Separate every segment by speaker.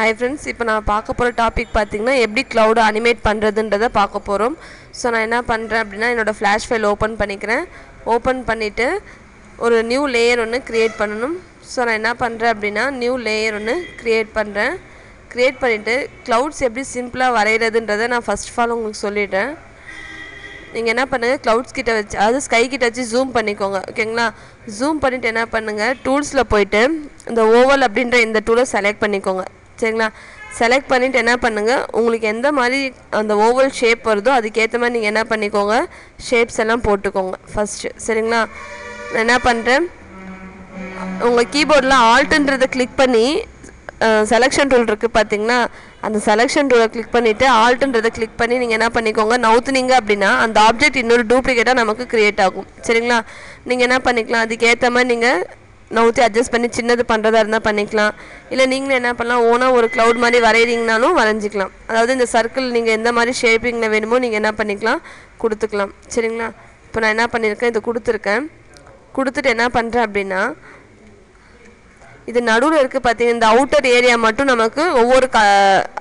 Speaker 1: Hi friends இப்போ நான் பார்க்க போகிற டாபிக் பார்த்தீங்கன்னா எப்படி க்ளவுடு அனிமேட் பண்ணுறதுன்றதை பார்க்க போகிறோம் ஸோ நான் என்ன பண்ணுறேன் அப்படின்னா என்னோடய ஃப்ளாஷ் ஃபைல் ஓப்பன் பண்ணிக்கிறேன். ஓப்பன் பண்ணிவிட்டு ஒரு நியூ லேயர் ஒன்று க்ரியேட் பண்ணணும். ஸோ நான் என்ன பண்ணுறேன் அப்படின்னா நியூ லேயர் ஒன்று க்ரியேட் பண்ணுறேன் க்ரியேட் பண்ணிவிட்டு க்ளவுட்ஸ் எப்படி சிம்பிளாக வரைகிறதுன்றதை நான் ஃபஸ்ட் ஆஃப் ஆல் உங்களுக்கு சொல்லிடுறேன். நீங்கள் என்ன பண்ணுங்கள் க்ளவுட்ஸ் கிட்ட வச்சு அதாவது ஸ்கை கிட்ட வச்சு ஜூம் பண்ணிக்கோங்க. ஓகேங்களா ஜூம் பண்ணிவிட்டு என்ன பண்ணுங்கள் டூல்ஸில் போயிட்டு இந்த ஓவல் அப்படின்ற இந்த டூலை செலக்ட் பண்ணிக்கோங்க. சரிங்களா? செலக்ட் பண்ணிவிட்டு என்ன பண்ணுங்கள் உங்களுக்கு எந்த மாதிரி அந்த ஓவல் ஷேப் வருதோ அதுக்கேற்ற மாதிரி நீங்கள் என்ன பண்ணிக்கோங்க? ஷேப்ஸ் எல்லாம் போட்டுக்கோங்க ஃபஸ்ட்டு சரிங்களா? நான் என்ன பண்ணுறேன் உங்கள் கீபோர்டில் ஆல்ட்டுன்றதை கிளிக் பண்ணி செலெக்ஷன் டூல் இருக்குது பார்த்தீங்கன்னா அந்த செலெக்ஷன் டூலை கிளிக் பண்ணிவிட்டு ஆல்ட்டுன்றதை கிளிக் பண்ணி நீங்கள் என்ன பண்ணிக்கோங்க? நவுத்துனீங்க அப்படின்னா அந்த ஆப்ஜெக்ட் இன்னொரு டூப்ளிகேட்டாக நமக்கு க்ரியேட் ஆகும். சரிங்களா? நீங்கள் என்ன பண்ணிக்கலாம்? அதுக்கேற்ற மாதிரி நீங்கள் நவுத்தி அட்ஜஸ்ட் பண்ணி சின்னது பண்ணுறதா இருந்தால் பண்ணிக்கலாம். இல்லை நீங்களும் என்ன பண்ணலாம் ஓனாக ஒரு க்ளவுட் மாதிரி வரைகிறீங்கனாலும் வரைஞ்சிக்கலாம். அதாவது இந்த சர்க்கிள் நீங்கள் எந்த மாதிரி ஷேப்பிங்கில் வேணுமோ நீங்கள் என்ன பண்ணிக்கலாம் கொடுத்துக்கலாம். சரிங்களா? இப்போ நான் என்ன பண்ணியிருக்கேன் இது கொடுத்துருக்கேன். கொடுத்துட்டு என்ன பண்ணுறேன் அப்படின்னா இது நடுவில் இருக்குது பார்த்தீங்கன்னா இந்த அவுட்டர் ஏரியா மட்டும் நமக்கு ஒவ்வொரு க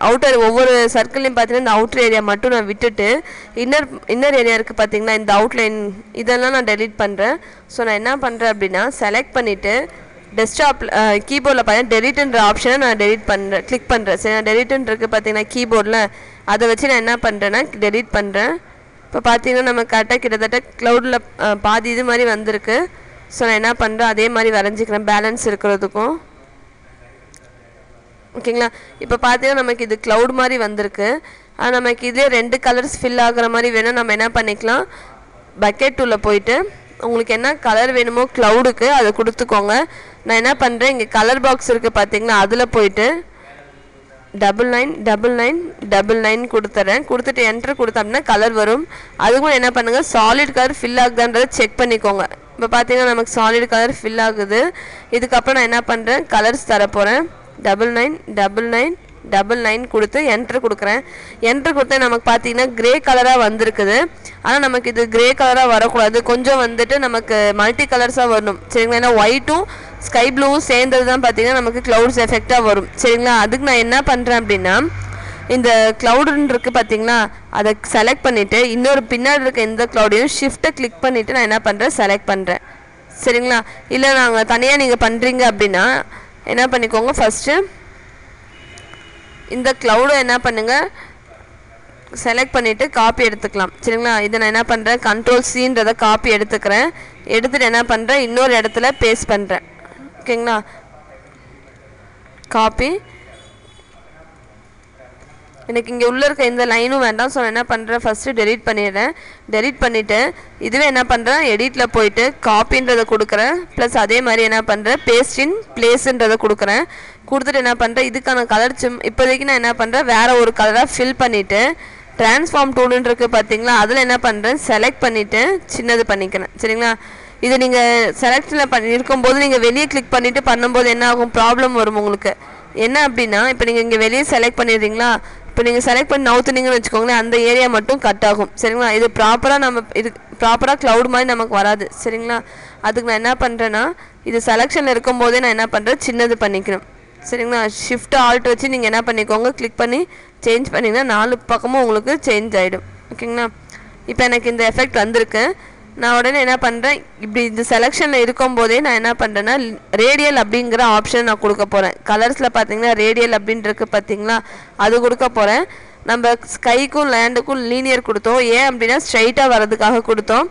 Speaker 1: அவுட்டர் ஒவ்வொரு சர்க்கிள்லையும் பார்த்தீங்கன்னா இந்த அவுட்டர் ஏரியா மட்டும் நான் விட்டுட்டு இன்னர் இன்னர் ஏரியா இருக்குது பார்த்தீங்கன்னா இந்த அவுட்லைன் இதெல்லாம் நான் டெலிட் பண்ணுறேன் ஸோ நான் என்ன பண்ணுறேன் அப்படின்னா செலக்ட் பண்ணிவிட்டு டெஸ்க்டாப்பில் கீபோர்டில் பார்த்தீங்கன்னா டெலிட்டுன்ற ஆப்ஷனை நான் டெலிட் பண்ணுறேன் கிளிக் பண்ணுறேன் சரி நான் டெலிட்டுன்னு இருக்குது பார்த்தீங்கன்னா கீபோர்டில் அதை வச்சு நான் என்ன பண்ணுறேன்னா டெலிட் பண்ணுறேன் இப்போ பார்த்தீங்கன்னா நம்ம கரெக்டாக கிட்டத்தட்ட க்ளவுடில் பாதி இது மாதிரி வந்திருக்கு. ஸோ நான் என்ன பண்ணுறேன் அதே மாதிரி வரைஞ்சிக்கிறேன். பேலன்ஸ் இருக்கிறதுக்கும். ஓகேங்களா இப்போ பார்த்தீங்கன்னா நமக்கு இது க்ளவுட் மாதிரி வந்திருக்கு. ஆனால் நமக்கு இதே ரெண்டு கலர்ஸ் ஃபில் ஆகுற மாதிரி வேணும் நம்ம என்ன பண்ணிக்கலாம்? பக்கெட் டூவில் போயிட்டு உங்களுக்கு என்ன கலர் வேணுமோ க்ளவுடுக்கு அதை கொடுத்துக்கோங்க. நான் என்ன பண்ணுறேன் இங்கே கலர் பாக்ஸ் இருக்குது பார்த்தீங்கன்னா அதில் போயிட்டு double nine double nine double nine கொடுத்துட்றேன் கொடுத்துட்டு என்ட்ரு கொடுத்தோம்னா கலர் வரும். அதுக்கும் என்ன பண்ணுங்கள் சாலிட் கலர் ஃபில் ஆகுதான்றதை செக் பண்ணிக்கோங்க. இப்போ பார்த்தீங்கன்னா நமக்கு சாலிட் கலர் ஃபில் ஆகுது. இதுக்கப்புறம் நான் என்ன பண்ணுறேன் கலர்ஸ் தரப்போகிறேன் double nine double nine double nine கொடுத்து என்ட்ரு கொடுக்குறேன். என்ட்ரு கொடுத்தா நமக்கு பார்த்தீங்கன்னா க்ரே கலராக வந்திருக்குது. ஆனால் நமக்கு இது க்ரே கலராக வரக்கூடாது. கொஞ்சம் வந்துட்டு நமக்கு மல்டி கலர்ஸாக வரணும். சரிங்களா? ஏன்னா ஒயிட்டும் ஸ்கை ப்ளூவும் சேர்ந்தது தான் பார்த்தீங்கன்னா நமக்கு க்ளவுட்ஸ் எஃபெக்டாக வரும். சரிங்களா? அதுக்கு நான் என்ன பண்ணுறேன் அப்படின்னா இந்த க்ளவுடுன்னு இருக்குது பார்த்தீங்களா அதை செலக்ட் பண்ணிவிட்டு இன்னொரு பின்னாடி இருக்க எந்த க்ளவுடையும் ஷிஃப்ட்டை கிளிக் பண்ணிவிட்டு நான் என்ன பண்ணுறேன் செலக்ட் பண்ணுறேன் சரிங்களா? இல்லை நாங்கள் தனியாக நீங்கள் பண்ணுறீங்க அப்படின்னா என்ன பண்ணிக்கோங்க ஃபஸ்ட்டு இந்த க்ளவுடை என்ன பண்ணுங்கள் செலக்ட் பண்ணிவிட்டு காப்பி எடுத்துக்கலாம். சரிங்களா? இதை நான் என்ன பண்ணுறேன் கண்ட்ரோல் சீன்றதை காப்பி எடுத்துக்கிறேன். எடுத்துகிட்டு என்ன பண்ணுறேன் இன்னொரு இடத்துல பேஸ்ட் பண்ணுறேன் ஓகேங்களா? காப்பி எனக்கு இங்கே உள்ளே இருக்க எந்த லைனும் வேண்டாம் ஸோ நான் என்ன பண்ணுறேன் ஃபஸ்ட்டு டெலீட் பண்ணிடுறேன். டெலீட் பண்ணிவிட்டு இதுவே என்ன பண்ணுறேன் எடிட்டில் போயிட்டு காப்பின்றதை கொடுக்குறேன். ப்ளஸ் அதே மாதிரி என்ன பண்ணுறேன் பேஸ்டின் பிளேஸுன்றதை கொடுக்குறேன். கொடுத்துட்டு என்ன பண்ணுறேன் இதுக்கான கலர் சிம் இப்போதைக்கு நான் என்ன பண்ணுறேன் வேறு ஒரு கலராக ஃபில் பண்ணிவிட்டு ட்ரான்ஸ்ஃபார்ம் டூலுன்னு இருக்குது பார்த்தீங்களா அதில் என்ன பண்ணுறேன் செலக்ட் பண்ணிவிட்டு சின்னது பண்ணிக்கிறேன். சரிங்களா? இது நீங்கள் செலக்ஷனில் பண்ணி இருக்கும்போது நீங்கள் வெளியே கிளிக் பண்ணிவிட்டு பண்ணும்போது என்ன ஆகும்? ப்ராப்ளம் வரும் உங்களுக்கு. என்ன அப்படின்னா இப்போ நீங்கள் இங்கே வெளியே செலக்ட் பண்ணிடுறீங்களா? இப்போ நீங்கள் செலக்ட் பண்ணி நவுத்துனீங்கன்னு வச்சுக்கோங்களேன் அந்த ஏரியா மட்டும் கட் ஆகும். சரிங்களா? இது ப்ராப்பராக நம்ம இது ப்ராப்பராக க்ளவுட் மாதிரி நமக்கு வராது. சரிங்களா? அதுக்கு நான் என்ன பண்ணுறேன்னா இது செலெக்ஷனில் இருக்கும்போதே நான் என்ன பண்ணுறேன் சின்னது பண்ணிக்கணும். சரிங்களா? ஷிஃப்ட் ஆல்ட் வச்சு நீங்கள் என்ன பண்ணிக்கோங்க? கிளிக் பண்ணி சேஞ்ச் பண்ணிங்கன்னா நாலு பக்கமும் உங்களுக்கு சேஞ்ச் ஆகிடும் ஓகேங்களா? இப்போ எனக்கு இந்த எஃபெக்ட் வந்திருக்கு. நான் உடனே என்ன பண்ணுறேன் இப்படி இந்த செலெக்ஷனில் இருக்கும்போதே நான் என்ன பண்ணுறேன்னா ரேடியல் அப்படிங்கிற ஆப்ஷன் நான் கொடுக்க போகிறேன் கலர்ஸில் பார்த்தீங்கன்னா ரேடியல் அப்படின்றது பார்த்தீங்களா? அது கொடுக்க போகிறேன் நம்ம ஸ்கைக்கும் லேண்டுக்கும் லீனியர் கொடுத்தோம். ஏன் அப்படின்னா ஸ்ட்ரைட்டாக வர்றதுக்காக கொடுத்தோம்.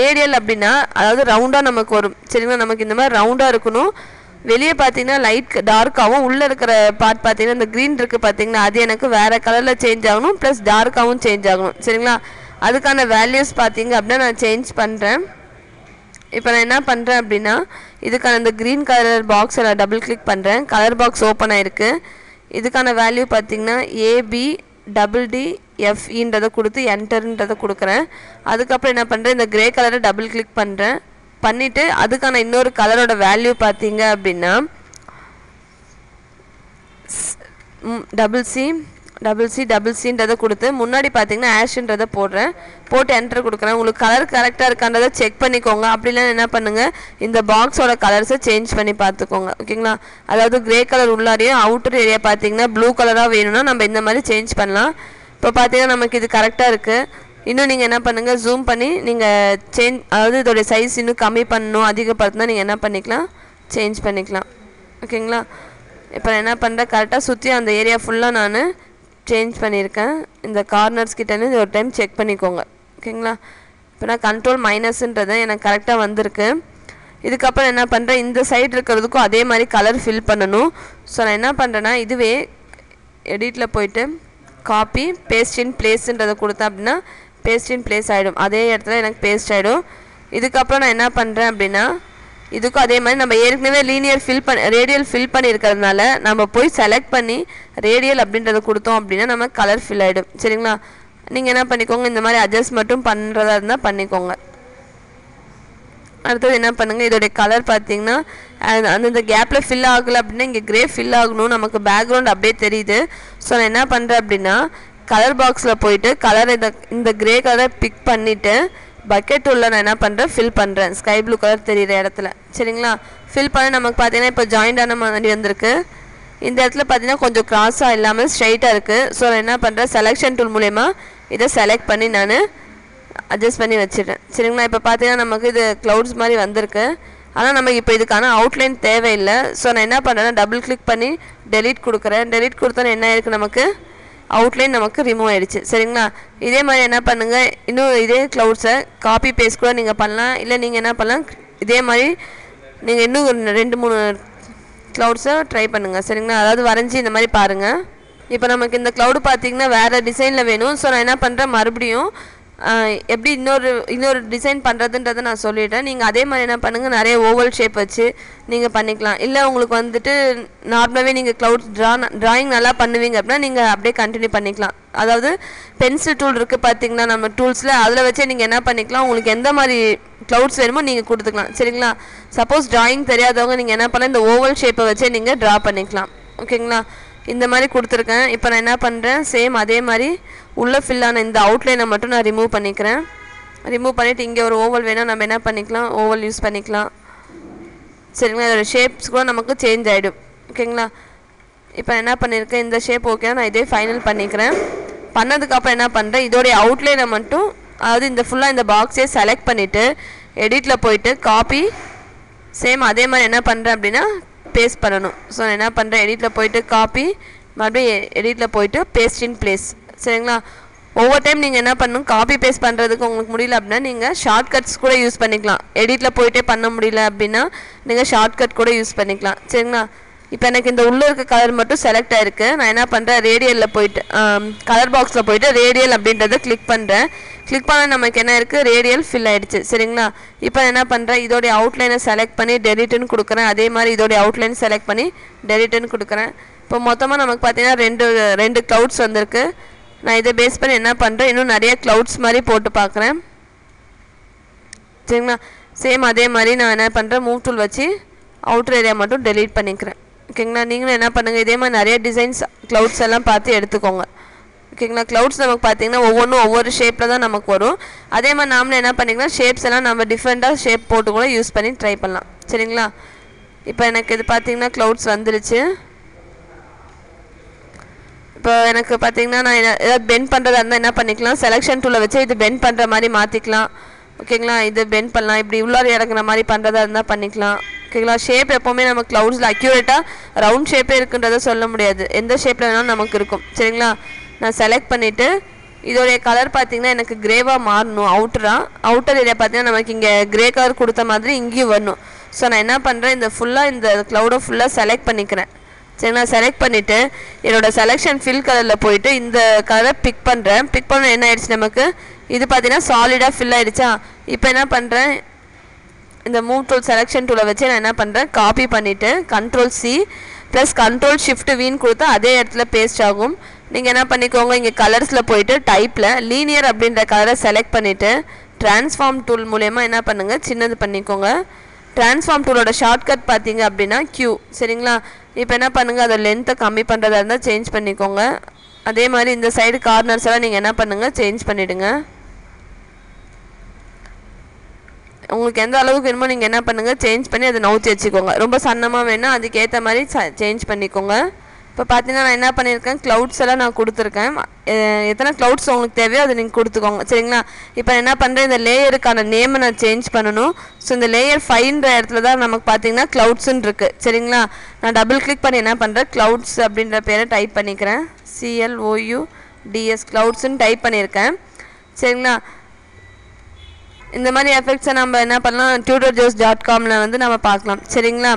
Speaker 1: ரேடியல் அப்படின்னா அதாவது ரவுண்டாக நமக்கு வரும். சரிங்களா? நமக்கு இந்த மாதிரி ரவுண்டாக இருக்கணும். வெளியே பார்த்தீங்கன்னா லைட் டார்க்காகவும் உள்ளே இருக்கிற பார்ட் பார்த்தீங்கன்னா இந்த க்ரீன் இருக்குது பார்த்தீங்கன்னா அது எனக்கு வேறு கலரில் சேஞ்ச் ஆகணும் ப்ளஸ் டார்க்காகவும் சேஞ்ச் ஆகணும். சரிங்களா? அதுக்கான வேல்யூஸ் பார்த்தீங்க அப்படின்னா நான் சேஞ்ச் பண்ணுறேன் இப்போ நான் என்ன பண்ணுறேன் அப்படின்னா இதுக்கான இந்த க்ரீன் கலர் பாக்ஸை நான் டபுள் கிளிக் பண்ணுறேன் கலர் பாக்ஸ் ஓப்பன் ஆயிருக்கு. இதுக்கான வேல்யூ பார்த்தீங்கன்னா ஏபி டபுள் டி எஃப்இன்றதை கொடுத்து என்டர்ன்றதை கொடுக்குறேன். அதுக்கப்புறம் என்ன பண்ணுறேன் இந்த க்ரே கலரை டபுள் கிளிக் பண்ணுறேன் பண்ணிவிட்டு அதுக்கான இன்னொரு கலரோட வேல்யூ பார்த்தீங்க அப்படின்னா double C double C double சின்றதை கொடுத்து முன்னாடி பார்த்தீங்கன்னா ஆஷ்ன்றதை போடுறேன். போட்டு என்டர் கொடுக்குறேன். உங்களுக்கு கலர் கரெக்டாக இருக்கான்றதை செக் பண்ணிக்கோங்க. அப்படிலாம் என்ன பண்ணுங்கள் இந்த பாக்ஸோட கலர்ஸை சேஞ்ச் பண்ணி பார்த்துக்கோங்க. ஓகேங்களா அதாவது கிரே கலர் உள்ளாரையும் அவுட்டர் ஏரியா பார்த்தீங்கன்னா ப்ளூ கலராக வேணும்னா நம்ம இந்த மாதிரி சேஞ்ச் பண்ணலாம். இப்போ பார்த்தீங்கன்னா நமக்கு இது கரெக்டாக இருக்குது இன்னும் நீங்கள் என்ன பண்ணுங்கள் ஜூம் பண்ணி நீங்கள் சேஞ்ச் அதாவது இதோடைய சைஸ் இன்னும் கம்மி பண்ணணும் அதிகப்படுத்தினா நீங்கள் என்ன பண்ணிக்கலாம்? சேஞ்ச் பண்ணிக்கலாம். ஓகேங்களா இப்போ நான் என்ன பண்ணுறேன் கரெக்டாக சுற்றி அந்த ஏரியா ஃபுல்லாக நான் சேஞ்ச் பண்ணியிருக்கேன் இந்த கார்னர்ஸ் கிட்டேருந்து ஒரு டைம் செக் பண்ணிக்கோங்க. ஓகேங்களா இப்போ நான் கண்ட்ரோல் மைனஸ்ன்றது எனக்கு கரெக்டாக வந்திருக்கு. இதுக்கப்புறம் என்ன பண்ணுறேன் இந்த சைடு இருக்கிறதுக்கும் அதே மாதிரி கலர் ஃபில் பண்ணணும். ஸோ நான் என்ன பண்ணுறேன்னா இதுவே எடிட்டில் போயிட்டு காப்பி பேஸ்ட் இன் பிளேஸ்ன்றதை கொடுத்தேன் அப்படின்னா பேஸ்ட் இன் பிளேஸ் ஆகிடும் அதே இடத்துல எனக்கு பேஸ்ட் ஆகிடும் இதுக்கப்புறம் நான் என்ன பண்ணுறேன் அப்படின்னா இதுக்கும் அதே மாதிரி நம்ம ஏற்கனவே லீனியர் ஃபில் பண்ணி ரேடியல் ஃபில் பண்ணியிருக்கிறதுனால நம்ம போய் செலக்ட் பண்ணி ரேடியல் அப்படின்றத கொடுத்தோம் அப்படின்னா நம்ம கலர் ஃபில் ஆகிடும் சரிங்களா? நீங்கள் என்ன பண்ணிக்கோங்க இந்த மாதிரி அட்ஜஸ்ட் மட்டும் பண்ணுறதா இருந்தால் பண்ணிக்கோங்க. அடுத்தது என்ன பண்ணுங்கள் இதோடைய கலர் பார்த்தீங்கன்னா அந்தந்த கேப்பில் ஃபில் ஆகலை அப்படின்னா இங்கே கிரே ஃபில் ஆகணும் நமக்கு பேக்ரவுண்ட் அப்படியே தெரியுது. ஸோ நான் என்ன பண்ணுறேன் அப்படின்னா கலர் பாக்ஸில் போயிட்டு கலர் இந்த இந்த கிரே கலரை பிக் பண்ணிவிட்டு பக்கெட் உள்ள நான் என்ன பண்ணுறேன் ஃபில் பண்ணுறேன் ஸ்கை ப்ளூ கலர் தெரியிற இடத்துல. சரிங்களா? ஃபில் பண்ண நமக்கு பார்த்தீங்கன்னா இப்போ ஜாயிண்டான மாதிரி வந்திருக்கு. இந்த இடத்துல பார்த்தீங்கன்னா கொஞ்சம் க்ராஸாக இல்லாமல் ஸ்ட்ரைட்டாக இருக்குது ஸோ நான் என்ன பண்ணுறேன் செலெக்ஷன் டூல் மூலயமா இதை செலக்ட் பண்ணி நான் அட்ஜஸ்ட் பண்ணி வச்சுட்டேன் சரிங்களா? இப்போ பார்த்தீங்கன்னா நமக்கு இது க்ளவுட்ஸ் மாதிரி வந்திருக்கு. ஆனால் நமக்கு இப்போ இதுக்கான அவுட்லைன் தேவையில்லை. ஸோ நான் என்ன பண்ணுறேன்னா டபுள் கிளிக் பண்ணி டெலீட் கொடுக்குறேன். டெலீட் கொடுத்தா என்ன இருக்குது நமக்கு? அவுட்லைன் நமக்கு ரிமூவ் ஆயிடுச்சு. சரிங்களா? இதே மாதிரி என்ன பண்ணுங்கள் இன்னும் இதே க்ளவுட்ஸை காப்பி பேஸ்ட் கூட நீங்கள் பண்ணலாம். இல்லை நீங்கள் என்ன பண்ணலாம்? இதே மாதிரி நீங்கள் இன்னும் ரெண்டு மூணு க்ளவுட்ஸை ட்ரை பண்ணுங்கள் சரிங்களா? அதாவது வரைஞ்சி இந்த மாதிரி பாருங்கள் இப்போ நமக்கு இந்த க்ளவுடு பார்த்தீங்கன்னா வேறு டிசைனில் வேணும். ஸோ நான் என்ன பண்ணுறேன் மறுபடியும் எப்படி இன்னொரு இன்னொரு டிசைன் பண்ணுறதுன்றதை நான் சொல்லிட்டேன் நீங்கள் அதே மாதிரி என்ன பண்ணுங்கள் நிறைய ஓவல் ஷேப் வச்சு நீங்கள் பண்ணிக்கலாம். இல்லை உங்களுக்கு வந்துட்டு நார்மலாகவே நீங்கள் க்ளவுட்ஸ் ட்ரா ட்ராயிங் நல்லா பண்ணுவீங்க அப்படின்னா நீங்கள் அப்படியே கண்டினியூ பண்ணிக்கலாம். அதாவது பென்சில் டூல் இருக்குது பார்த்தீங்கன்னா நம்ம டூல்ஸில் அதில் வச்சே நீங்கள் என்ன பண்ணிக்கலாம் உங்களுக்கு எந்த மாதிரி க்ளவுட்ஸ் வேணுமோ நீங்கள் கொடுத்துக்கலாம். சரிங்களா? சப்போஸ் ட்ராயிங் தெரியாதவங்க நீங்கள் என்ன பண்ணலாம் இந்த ஓவல் ஷேப்பை வச்சே நீங்கள் ட்ரா பண்ணிக்கலாம். ஓகேங்களா இந்த மாதிரி கொடுத்துருக்கேன். இப்போ நான் என்ன பண்ணுறேன் சேம் அதே மாதிரி உள்ளே ஃபில்லான இந்த அவுட்லைனை மட்டும் நான் ரிமூவ் பண்ணிக்கிறேன். ரிமூவ் பண்ணிவிட்டு இங்கே ஒரு ஓவல் வேணால் நம்ம என்ன பண்ணிக்கலாம்? ஓவல் யூஸ் பண்ணிக்கலாம். சரிங்களா? இதோட ஷேப்ஸ் கூட நமக்கு சேஞ்ச் ஆகிடும் ஓகேங்களா? இப்போ என்ன பண்ணியிருக்கேன் இந்த ஷேப் ஓகே நான் இதே ஃபைனல் பண்ணிக்கிறேன். பண்ணதுக்கப்புறம் என்ன பண்ணுறேன் இதோடைய அவுட்லைனை மட்டும் அதாவது இந்த ஃபுல்லாக இந்த பாக்ஸே செலக்ட் பண்ணிவிட்டு எடிட்டில் போயிட்டு காப்பி சேம் அதே மாதிரி என்ன பண்ணுறேன் அப்படின்னா பேஸ்ட் பண்ணணும். ஸோ நான் என்ன பண்ணுறேன் எடிட்டில் போயிட்டு காப்பி மறுபடியும் எடிட்டில் போயிட்டு பேஸ்ட் இன் பிளேஸ் சரிங்களா? ஒவ்வொரு டைம் நீங்கள் என்ன பண்ணணும்? காப்பி பேஸ்ட் பண்ணுறதுக்கு உங்களுக்கு முடியல அப்படின்னா நீங்கள் ஷார்ட்கட்ஸ் கூட யூஸ் பண்ணிக்கலாம். எடிட்டில் போயிட்டே பண்ண முடியல அப்படின்னா நீங்கள் ஷார்ட்கட் கூட யூஸ் பண்ணிக்கலாம். சரிங்களா? இப்போ எனக்கு இந்த உள்ளே இருக்க கலர் மட்டும் செலக்ட் ஆயிருக்கு. நான் என்ன பண்ணுறேன் ரேடியலில் போயிட்டு கலர் பாக்ஸில் போயிட்டு ரேடியல் அப்படின்றத கிளிக் பண்ணுறேன் கிளிக் பண்ண நமக்கு என்ன இருக்குது ரேடியல் ஃபில் ஆகிடுச்சு சரிங்களா? இப்போ என்ன பண்ணுறேன் இதோடைய அவுட்லைனை செலக்ட் பண்ணி டெலிட்டுன்னு கொடுக்குறேன். அதே மாதிரி இதோடைய அவுட்லைன் செலக்ட் பண்ணி டெலிட்டுன்னு கொடுக்குறேன். இப்போ மொத்தமாக நமக்கு பார்த்தீங்கன்னா ரெண்டு ரெண்டு க்ளவுட்ஸ் வந்திருக்கு. நான் இதை பேஸ் பண்ணி என்ன பண்ணுறேன் இன்னும் நிறைய க்ளவுட்ஸ் மாதிரி போட்டு பார்க்குறேன் சரிங்களா? சேம் அதே மாதிரி நான் என்ன பண்ணுறேன் மூவ் டூல் வச்சு அவுட்டர் ஏரியா மட்டும் டெலீட் பண்ணிக்கிறேன். ஓகேங்களா? நீங்களும் என்ன பண்ணுங்கள் இதே மாதிரி நிறைய டிசைன்ஸ் க்ளவுட்ஸ் எல்லாம் பார்த்து எடுத்துக்கோங்க. ஓகேங்களா? க்ளவுட்ஸ் நமக்கு பார்த்தீங்கன்னா ஒவ்வொன்றும் ஒவ்வொரு ஷேப்பில் தான் நமக்கு வரும். அதே மாதிரி நாமளும் என்ன பண்ணிக்கலாம் ஷேப்ஸ் எல்லாம் நம்ம டிஃப்ரெண்ட்டாக ஷேப் போட்டு கூட யூஸ் பண்ணி ட்ரை பண்ணலாம். சரிங்களா? இப்போ எனக்கு இது பார்த்தீங்கன்னா க்ளவுட்ஸ் வந்துருச்சு. இப்போ எனக்கு பார்த்தீங்கன்னா நான் ஏதாவது பெண்ட் பண்ணுறதா இருந்தால் என்ன பண்ணிக்கலாம்? செலெக்ஷன் டூலை வச்சு இது பெண்ட் பண்ணுற மாதிரி மாற்றிக்கலாம் ஓகேங்களா? இது பெண்ட் பண்ணலாம். இப்படி உள்ளார இறங்குற மாதிரி பண்ணுறதா இருந்தால் பண்ணிக்கலாம். ஓகேங்களா? ஷேப் எப்போவுமே நம்ம க்ளவுட்ஸில் அக்யூரேட்டாக ரவுண்ட் ஷேப்பே இருக்குன்றதை சொல்ல முடியாது. எந்த ஷேப்பில் வேணாலும் நமக்கு இருக்கும். சரிங்களா? நான் செலக்ட் பண்ணிவிட்டு இதோடைய கலர் பார்த்தீங்கன்னா எனக்கு கிரேவாக மாறணும் அவுட்டராக அவுட்டர் ஏரியா பார்த்தீங்கன்னா நமக்கு இங்கே கிரே கலர் கொடுத்த மாதிரி இங்கேயும் வரணும். ஸோ நான் என்ன பண்ணுறேன் இந்த ஃபுல்லாக இந்த க்ளவுடை ஃபுல்லாக செலக்ட் பண்ணிக்கிறேன். சரி நான் செலக்ட் பண்ணிவிட்டு என்னோட செலெக்ஷன் ஃபில் கலரில் போயிட்டு இந்த கலரை பிக் பண்ணுறேன் பிக் பண்ண என்ன ஆயிடுச்சு நமக்கு? இது பார்த்தீங்கன்னா சாலிடாக ஃபில் ஆகிடுச்சா இப்போ என்ன பண்ணுறேன் இந்த மூவ் டூல் செலெக்ஷன் டூலை வச்சு நான் என்ன பண்ணுறேன் காப்பி பண்ணிவிட்டு control C plus control shift வீன் கொடுத்தா அதே இடத்துல பேஸ்ட் ஆகும். நீங்கள் என்ன பண்ணிக்கோங்க இங்கே கலர்ஸில் போயிட்டு டைப்பில் லீனியர் அப்படின்ற கலரை செலக்ட் பண்ணிவிட்டு ட்ரான்ஸ்ஃபார்ம் டூல் மூலயமா என்ன பண்ணுங்கள் சின்னது பண்ணிக்கோங்க. ட்ரான்ஸ்ஃபார்ம் டூலோட ஷார்ட்கட் பார்த்தீங்க அப்படின்னா க்யூ சரிங்களா? இப்போ என்ன பண்ணுங்கள் அதை லென்த்தை கம்மி பண்ணுறதா இருந்தால் சேஞ்ச் பண்ணிக்கோங்க. அதே மாதிரி இந்த சைடு கார்னர்ஸ் எல்லாம் நீங்கள் என்ன பண்ணுங்கள் சேஞ்ச் பண்ணிவிடுங்க உங்களுக்கு எந்த அளவுக்கு வேணுமோ நீங்கள் என்ன பண்ணுங்கள் சேஞ்ச் பண்ணி அதை நவுத்தி வச்சுக்கோங்க. ரொம்ப சன்னமாக வேணால் அதுக்கேற்ற மாதிரி சேஞ்ச் பண்ணிக்கோங்க. இப்போ பார்த்தீங்கன்னா நான் என்ன பண்ணியிருக்கேன் க்ளவுட்ஸ் எல்லாம் நான் கொடுத்துருக்கேன். எத்தனை க்ளவுட்ஸ் உங்களுக்கு தேவையோ அதை நீங்கள் கொடுத்துக்கோங்க. சரிங்களா? இப்போ என்ன பண்ணுறேன் இந்த லேயருக்கான நேமை நான் சேஞ்ச் பண்ணணும். ஸோ இந்த லேயர் ஃபைன்ற இடத்துல தான் நமக்கு பார்த்தீங்கன்னா க்ளவுட்ஸுன்னு இருக்குது சரிங்களா? நான் டபுள் கிளிக் பண்ணி என்ன பண்ணுறேன் க்ளவுட்ஸ் அப்படின்ற பேரை டைப் பண்ணிக்கிறேன். சிஎல்ஓயு டிஎஸ் க்ளவுட்ஸுன்னு டைப் பண்ணியிருக்கேன். சரிங்களா? இந்த மாதிரி எஃபெக்ட்ஸை நம்ம என்ன பண்ணலாம் டியூட்டர் ஜோஸ் டாட் காமில் வந்து நம்ம பார்க்கலாம். சரிங்களா?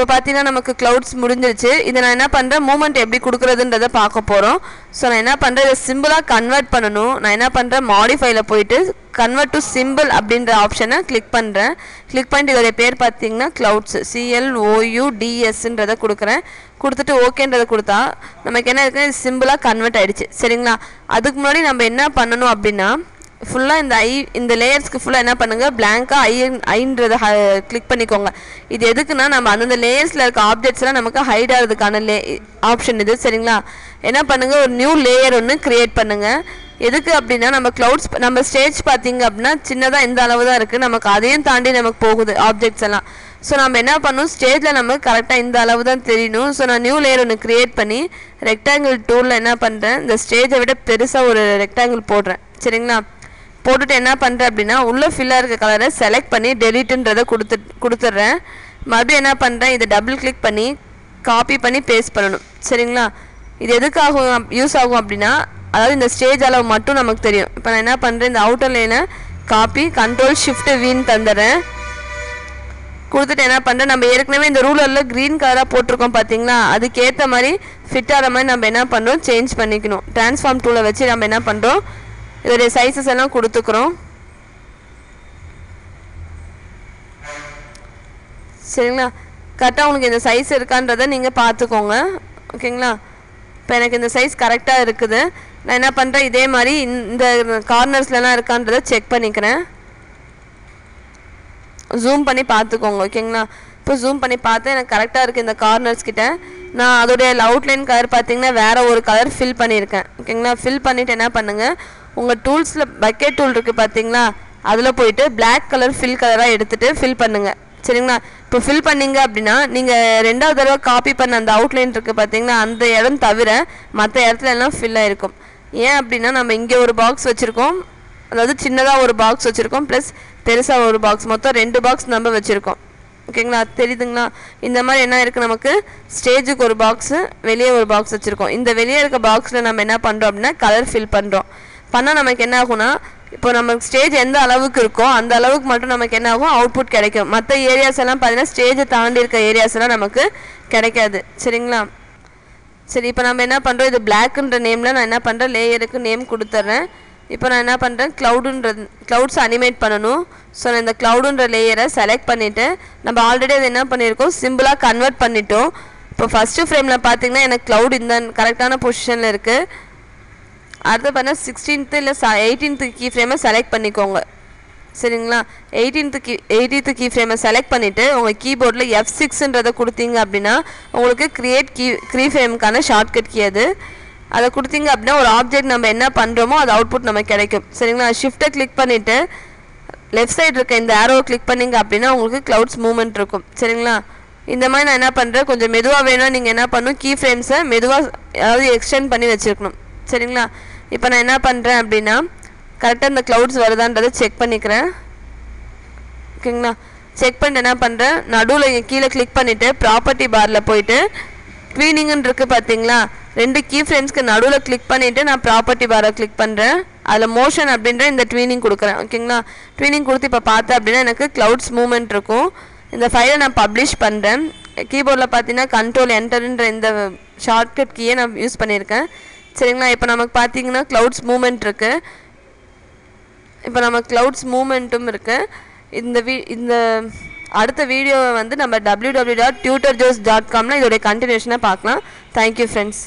Speaker 1: இப்போ பார்த்தீங்கன்னா நமக்கு க்ளவுட்ஸ் முடிஞ்சிருச்சு. இதை நான் என்ன பண்ணுறேன் மூமெண்ட் எப்படி கொடுக்குறதுன்றதை பார்க்க போகிறோம் ஸோ நான் என்ன பண்ணுறேன் இதை சிம்பிளாக கன்வெர்ட் பண்ணணும். நான் என்ன பண்ணுறேன் மாடிஃபைல போயிட்டு கன்வெர்ட் டு சிம்பிள் அப்படின்ற ஆப்ஷனை கிளிக் பண்ணுறேன் கிளிக் பண்ணிட்டு இதோடைய பேர் பார்த்தீங்கன்னா க்ளவுட்ஸ் சிஎல்ஓயுடிஎஸ்ன்றதை கொடுக்குறேன். கொடுத்துட்டு ஓகேன்றதை கொடுத்தா நமக்கு என்ன இருக்குன்னா இது சிம்பிளாக கன்வெர்ட் ஆகிடுச்சு சரிங்களா? அதுக்கு முன்னாடி நம்ம என்ன பண்ணணும் அப்படின்னா ஃபுல்லாக இந்த ஐ இந்த லேயர்ஸ்க்கு ஃபுல்லாக என்ன பண்ணுங்கள் பிளாங்காக ஐ ஐன்றதை கிளிக் பண்ணிக்கோங்க. இது எதுக்குன்னா நம்ம அந்தந்த லேயர்ஸில் இருக்க ஆப்ஜெக்ட்ஸ்லாம் நமக்கு ஹைட் ஆகிறதுக்கான லே ஆப்ஷன் இது சரிங்களா? என்ன பண்ணுங்கள் ஒரு நியூ லேயர் ஒன்று க்ரியேட் பண்ணுங்கள் எதுக்கு அப்படின்னா நம்ம க்ளவுட்ஸ் நம்ம ஸ்டேஜ் பார்த்தீங்க அப்படின்னா சின்னதாக இந்த அளவு தான் இருக்குது நமக்கு அதையும் தாண்டி நமக்கு போகுது ஆப்ஜெக்ட்ஸ் எல்லாம். ஸோ நம்ம என்ன பண்ணணும்? ஸ்டேஜில் நமக்கு கரெக்டாக இந்த அளவு தான் தெரியணும். ஸோ நான் நியூ லேயர் ஒன்று க்ரியேட் பண்ணி ரெக்டாங்கிள் டூலில் என்ன பண்ணுறேன் இந்த ஸ்டேஜை விட பெருசாக ஒரு ரெக்டாங்கிள் போடுறேன். சரிங்களா? போட்டுட்டு என்ன பண்ணுறேன் அப்படின்னா உள்ளே ஃபில்லாக இருக்க கலரை செலக்ட் பண்ணி டெலிட்டுன்றதை கொடுத்து கொடுத்துட்றேன். மறுபடியும் என்ன பண்ணுறேன் இதை டபுள் கிளிக் பண்ணி காப்பி பண்ணி பேஸ்ட் பண்ணணும். சரிங்களா? இது எதுக்காகும் யூஸ் ஆகும் அப்படின்னா அதாவது இந்த ஸ்டேஜ் அளவு மட்டும் நமக்கு தெரியும். இப்போ நான் என்ன பண்ணுறேன் இந்த அவுட்டர் லைனை காப்பி கண்ட்ரோல் ஷிஃப்ட் வீன் தந்துடுறேன். கொடுத்துட்டு என்ன பண்ணுறேன் நம்ம ஏற்கனவே இந்த ரூலரில் க்ரீன் கலராக போட்டிருக்கோம் பார்த்தீங்களா அதுக்கேற்ற மாதிரி ஃபிட் ஆகிற மாதிரி நம்ம என்ன பண்ணுறோம் சேஞ்ச் பண்ணிக்கணும். ட்ரான்ஸ்ஃபார்ம் டூலை வச்சு நம்ம என்ன பண்ணுறோம் இதோடைய சைஸஸ் எல்லாம் கொடுத்துக்குறோம். சரிங்களா? கரெக்டாக உங்களுக்கு இந்த சைஸ் இருக்கான்றதை நீங்கள் பார்த்துக்கோங்க. ஓகேங்களா? இப்போ எனக்கு இந்த சைஸ் கரெக்டாக இருக்குது. நான் என்ன பண்ணுறேன் இதே மாதிரி இந்த கார்னர்ஸ்லலாம் இருக்கான்றதை செக் பண்ணிக்கிறேன். ஜூம் பண்ணி பார்த்துக்கோங்க ஓகேங்களா? இப்போ ஜூம் பண்ணி பார்த்து எனக்கு கரெக்டாக இருக்குது இந்த கார்னர்ஸ் கிட்ட. நான் அதோடைய அவுட்லைன் கலர் பார்த்தீங்கன்னா வேறு ஒரு கலர் ஃபில் பண்ணியிருக்கேன். ஓகேங்களா? ஃபில் பண்ணிவிட்டு என்ன பண்ணுங்கள் உங்கள் டூல்ஸில் பக்கெட் டூல் இருக்குது பார்த்தீங்களா அதில் போயிட்டு பிளாக் கலர் ஃபில் கலராக எடுத்துகிட்டு ஃபில் பண்ணுங்கள் சரிங்களா? இப்போ ஃபில் பண்ணிங்க அப்படின்னா நீங்கள் ரெண்டாவது தடவை காப்பி பண்ண அந்த அவுட்லைன் இருக்குது பார்த்தீங்கன்னா அந்த இடம் தவிர மற்ற இடத்துல எல்லாம் ஃபில் ஆகிருக்கும் ஏன் அப்படின்னா நம்ம இங்கே ஒரு பாக்ஸ் வச்சுருக்கோம். அதாவது சின்னதாக ஒரு பாக்ஸ் வச்சுருக்கோம் ப்ளஸ் பெருசாக ஒரு பாக்ஸ் மொத்தம் ரெண்டு பாக்ஸ் நம்ம வச்சுருக்கோம். ஓகேங்களா? தெரியுதுங்களா? இந்த மாதிரி என்ன இருக்குது நமக்கு? ஸ்டேஜுக்கு ஒரு பாக்ஸு வெளியே ஒரு பாக்ஸ் வச்சுருக்கோம். இந்த வெளியே இருக்க பாக்ஸில் நம்ம என்ன பண்ணுறோம் அப்படின்னா கலர் ஃபில் பண்ணுறோம் பண்ணால் நமக்கு என்ன ஆகும்னா இப்போ நமக்கு ஸ்டேஜ் எந்த அளவுக்கு இருக்கோ அந்த அளவுக்கு மட்டும் நமக்கு என்ன ஆகும்? அவுட்புட் கிடைக்கும். மற்ற ஏரியாஸ் எல்லாம் பார்த்தீங்கன்னா ஸ்டேஜை தாண்டி இருக்க ஏரியாஸ் எல்லாம் நமக்கு கிடைக்காது. சரிங்களா? சரி இப்போ நம்ம என்ன பண்ணுறோம் இது பிளாக்குன்ற நேமில் நான் என்ன பண்ணுறேன் லேயருக்கு நேம் கொடுத்துட்றேன். இப்போ நான் என்ன பண்ணுறேன் க்ளவுடுன்ற க்ளவுட்ஸ் அனிமேட் பண்ணணும். ஸோ நான் இந்த க்ளவுடுன்ற லேயரை செலக்ட் பண்ணிவிட்டு நம்ம ஆல்ரெடி அதை என்ன பண்ணியிருக்கோம்? சிம்பிளாக கன்வெர்ட் பண்ணிட்டோம். இப்போ ஃபஸ்ட்டு ஃப்ரேமில் பார்த்தீங்கன்னா எனக்கு க்ளவுட் இந்த கரெக்டான பொசிஷனில் இருக்குது அடுத்து பார்த்தா சிக்ஸ்டீன்த்து இல்லை ச எயிட்டீன்த்து கீ ஃப்ரேமை செலக்ட் பண்ணிக்கோங்க. சரிங்களா? எயிட்டீன்த்து கீ எயிட்டீன்த்து கீ ஃப்ரேமை செலக்ட் பண்ணிவிட்டு உங்கள் கீபோர்டில் எஃப் சிக்ஸ்ன்றதை கொடுத்தீங்க அப்படின்னா உங்களுக்கு க்ரியேட் கீ க்ரீ ஃப்ரேமுக்கான ஷார்ட்கட் கீ அது. அதை கொடுத்தீங்க அப்படின்னா ஒரு ஆப்ஜெக்ட் நம்ம என்ன பண்ணுறோமோ அது அவுட்புட் நமக்கு கிடைக்கும். சரிங்களா? ஷிஃப்ட்டை கிளிக் பண்ணிவிட்டு லெஃப்ட் சைடு இருக்க இந்த ஆரோவை கிளிக் பண்ணீங்க அப்படின்னா உங்களுக்கு க்ளவுட்ஸ் மூவ்மெண்ட் இருக்கும். சரிங்களா? இந்த மாதிரி நான் என்ன பண்ணுறேன் கொஞ்சம் மெதுவாக வேணும் நீங்கள் என்ன பண்ணணும்? கீ ஃப்ரேம்ஸை மெதுவாக அதாவது எக்ஸ்டெண்ட் பண்ணி வச்சுருக்கணும். சரிங்களா? இப்போ நான் என்ன பண்ணுறேன் அப்படின்னா கரெக்டாக இந்த க்ளவுட்ஸ் வருதான்றதை செக் பண்ணிக்கிறேன். ஓகேங்களா செக் பண்ணிட்டு என்ன பண்ணுறேன் நடுவில் இங்கே கீழே கிளிக் பண்ணிவிட்டு ப்ராப்பர்ட்டி பாரில் போயிட்டு ட்வீனிங்னு இருக்குது பார்த்தீங்களா ரெண்டு கீ ஃப்ரெண்ட்ஸ்க்கு நடுவில் கிளிக் பண்ணிவிட்டு நான் ப்ராப்பர்ட்டி பாரை கிளிக் பண்ணுறேன் அதில் மோஷன் அப்படின்ற இந்த ட்வீனிங் கொடுக்குறேன். ஓகேங்களா ட்வீனிங் கொடுத்து இப்போ பார்த்தேன் அப்படின்னா எனக்கு க்ளவுட்ஸ் மூமெண்ட் இருக்கும். இந்த ஃபைலை நான் பப்ளிஷ் பண்ணுறேன் கீபோர்டில் பார்த்தீங்கன்னா கண்ட்ரோல் என்டர்ன்ற இந்த ஷார்ட்கட் கீயை நான் யூஸ் பண்ணியிருக்கேன். சரிங்களா? இப்போ நமக்கு பார்த்தீங்கன்னா க்ளவுட்ஸ் மூமெண்ட் இருக்குது இப்போ நம்ம க்ளவுட்ஸ் மூமெண்ட்டும் இருக்குது இந்த வீ இந்த அடுத்த வீடியோவை வந்து நம்ம www.tutorjobs.com dot tutor Jose dot காமில் இதோடைய கண்டினியூஷனை பார்க்கலாம். Thank you friends